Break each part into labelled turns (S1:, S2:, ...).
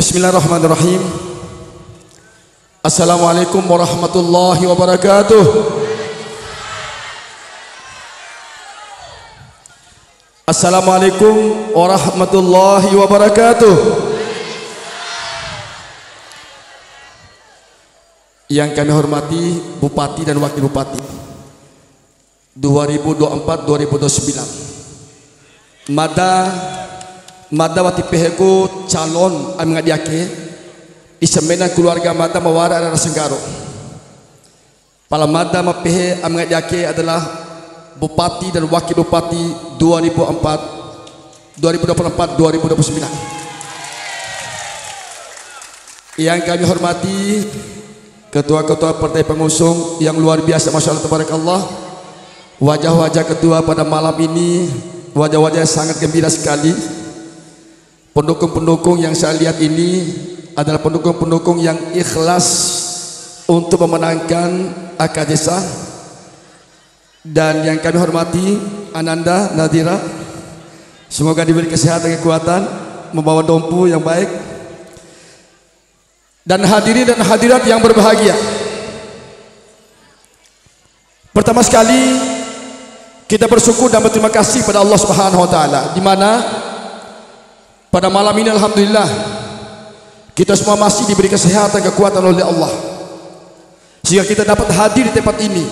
S1: Bismillahirrahmanirrahim. Assalamualaikum warahmatullahi wabarakatuh. Assalamualaikum warahmatullahi wabarakatuh. Yang kami hormati Bupati dan Wakil Bupati 2024-2029 Mada Mada wati peheko calon amingat yake isemena keluarga Mada mawara adalah senggaro. Pala Mada mapehe amingat yake adalah Bupati dan Wakil Bupati 2004 2024-2029 Yang kami hormati ketua-ketua partai pengusung yang luar biasa Masya Allah Tabarakallah. Wajah-wajah ketua pada malam ini wajah-wajah sangat gembira sekali pendukung-pendukung yang saya lihat ini adalah pendukung-pendukung yang ikhlas untuk memenangkan Akadesa dan yang kami hormati Ananda Nadira semoga diberi kesehatan kekuatan membawa dompu yang baik dan hadirin dan hadirat yang berbahagia. Pertama sekali kita bersyukur dan berterima kasih pada Allah Subhanahu wa taala di mana pada malam ini alhamdulillah kita semua masih diberi kesehatan kekuatan oleh Allah. Sehingga kita dapat hadir di tempat ini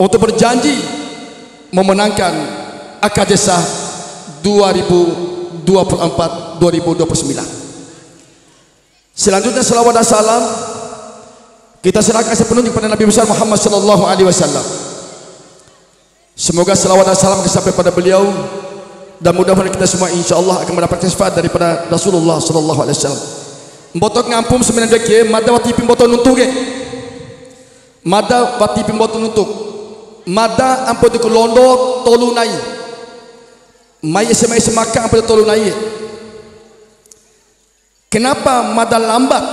S1: untuk berjanji memenangkan Akadesa 2024 2029. Selanjutnya salawat dan salam kita serahkan sepenuhnya kepada Nabi besar Muhammad sallallahu alaihi wasallam. Semoga salawat dan salam sampai pada beliau dan mudah-mudahan kita semua insyaallah akan mendapat syafaat daripada Rasulullah sallallahu alaihi wasallam. Mbotok ngampum sembilan deke mada wati pimboto nuntuk ke. Mada wati pimboto nuntuk. Mada ampo de londo tolu nai. Mai semai semaka ampo tolu nai. Kenapa Mada lambat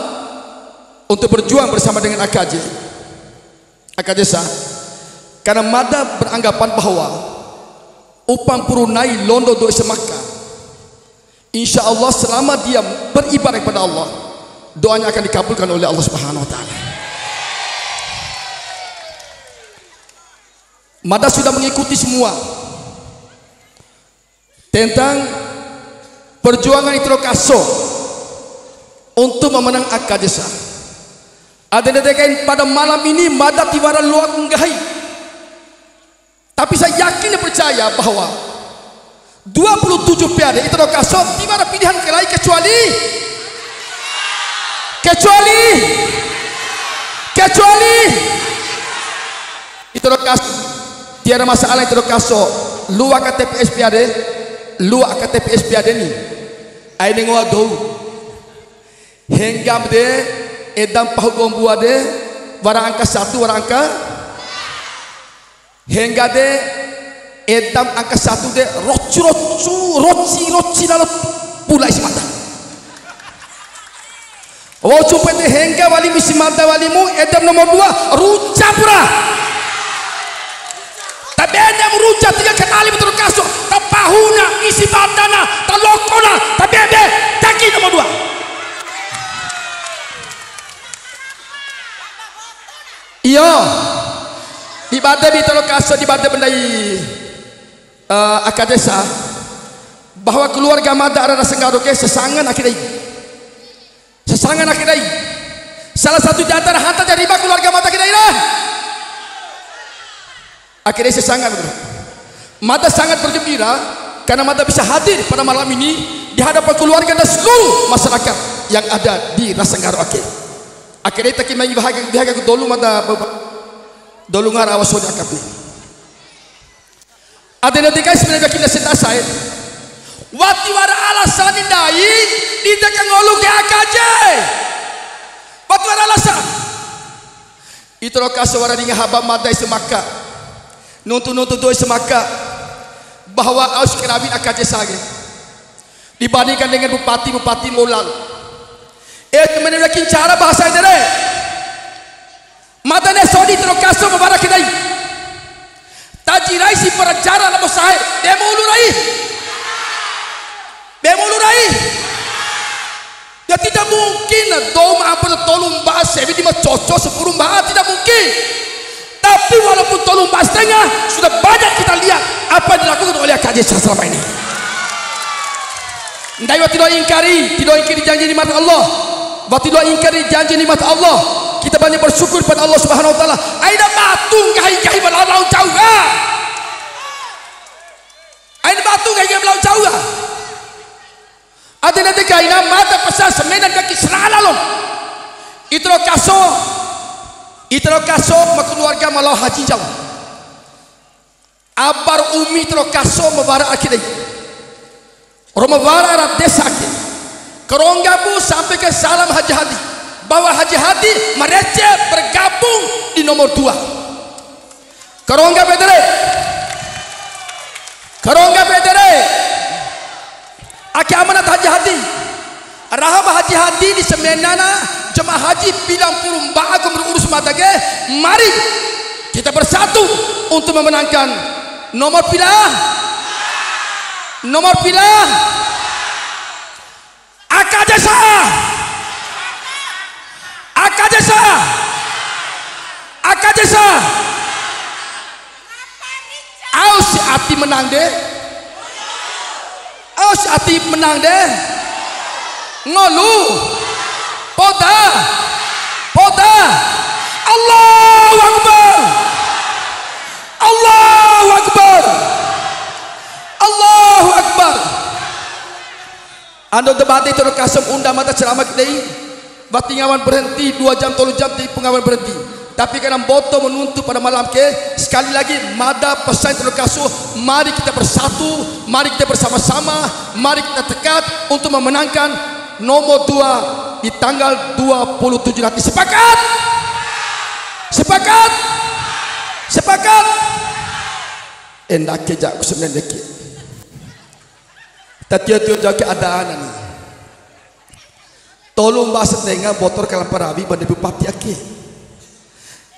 S1: untuk berjuang bersama dengan AKJ? Akadesa? Karena Mada beranggapan bahwa upang purunai londo do semaka. Insya Allah selama dia beribadah kepada Allah, doanya akan dikabulkan oleh Allah Subhanahu Wa Taala. Mada sudah mengikuti semua tentang perjuangan itu kaso untuk memenang akadesa. Ada dedekan pada malam ini mada tiwara luar menggahi. Tapi saya yakin dan percaya bahwa 27 piada itu kaso tiwara pilihan kelai kecuali kecuali kecuali itu kaso tiada masalah itu kaso luar KTPS piada luar KTPS piada ni. Aini ngadu henggam de edam pahugom bua de warang angka satu warang angka hengga de edam angka satu de rocu rocu roci roci lalu pula isi mata. Oh cupa de hengga wali misi mata walimu edam nomor dua ruca pura tapi anda meruca tiga kali betul kasut tapahuna isi batana talokona tapi anda taki nomor dua Di bada di terokasa di bada bendai uh, akadesa bahwa keluarga Mada adalah senggaroke sesangan akhirnya. Sesangan akhirnya. Salah satu di harta dari keluarga Mada kita lah. Akhirnya sesangan Mada sangat bergembira karena Mada bisa hadir pada malam ini di hadapan keluarga dan seluruh masyarakat yang ada di Rasenggaro akhir akhirnya kita kini bahagia bahagia ke dolu mata dolungar awas akap ni ada nanti kan sebenarnya kita setasai wati wara alasan indai di tekan ngolu ke AKJ wati wara alasan. Itu roka suara dengan habam madai semaka nuntu-nuntu doi semaka bahwa aus kerabit AKJ sage. Dibandingkan dengan bupati-bupati mulang. Eh menurut cara bahasa itu deh. මදන සෝඩිතර කස්සම වරකදයි තජි රයිසි පර ජාරල මොසාය දෙමූලු රයි දෙමූලු රයි Ya tidak mungkin dom apa tolong bahas ini mah cocok sepuluh bahas tidak mungkin. Tapi walaupun tolong bahas tengah sudah banyak kita lihat apa yang dilakukan oleh KJS selama ini. Ndai wa tidak ingkari, tidak ingkari janji nikmat Allah. Wa tidak ingkari janji nikmat Allah. Kita banyak bersyukur pada Allah Subhanahu wa taala. Aida matung gai gai balalau jauh. Aida matung gai balalau jauh. Ada nanti kaina mata pasal semenan kaki selalom. Itro kaso Itro kaso keluarga malau haji jauh. Abar umi itro kaso membara akidai. Romavara Arab desa ke Keronggabu sampai ke Salam Haji Haji Hadi mereka bergabung di nomor dua. Kerongga Bedere Kerongga Bedere Aki amanat Haji Hadi Rahab Haji Hadi di semenana. Jemaah haji bilang puluh aku berurus matage mari kita bersatu untuk memenangkan nomor pilah. Nomor akadesa akadesa akadesa aus si ati menang deh. Si ati menang deh. Ngolu. Poda. Poda. Allahu Akbar. Allahu Akbar. Allahu Akbar. Anda debat itu kasem undang mata ceramah kita ini Batingawan berhenti dua jam tolu jam di pengawan berhenti tapi karena boto menuntut pada malam ke sekali lagi mada pesan terkasuh mari kita bersatu mari kita bersama-sama mari kita tekat untuk memenangkan nomor dua di tanggal 27 nanti. Sepakat? Sepakat? Sepakat? Endak kejak sebenarnya Tatiyo-tiyo jaga keadaan ini. Tolong bahasa tengah botol kalam parawi pada bupati aki.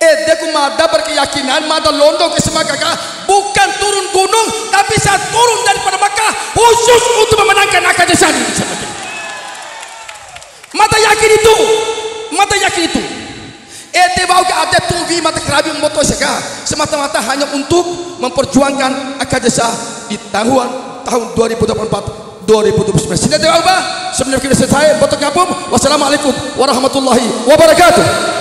S1: Eh, mada berkeyakinan, mada londo ke kakak, bukan turun gunung, tapi saya turun daripada Makkah khusus untuk memenangkan akad sani. Mata yakin itu, mata yakin itu. Eh, dia bawa ke ada tuvi mata kerabi motor seka, semata-mata hanya untuk memperjuangkan akad di tahun tahun 2024 2029 sini ada apa sebenarnya kita selesai botok kapum wassalamualaikum warahmatullahi wabarakatuh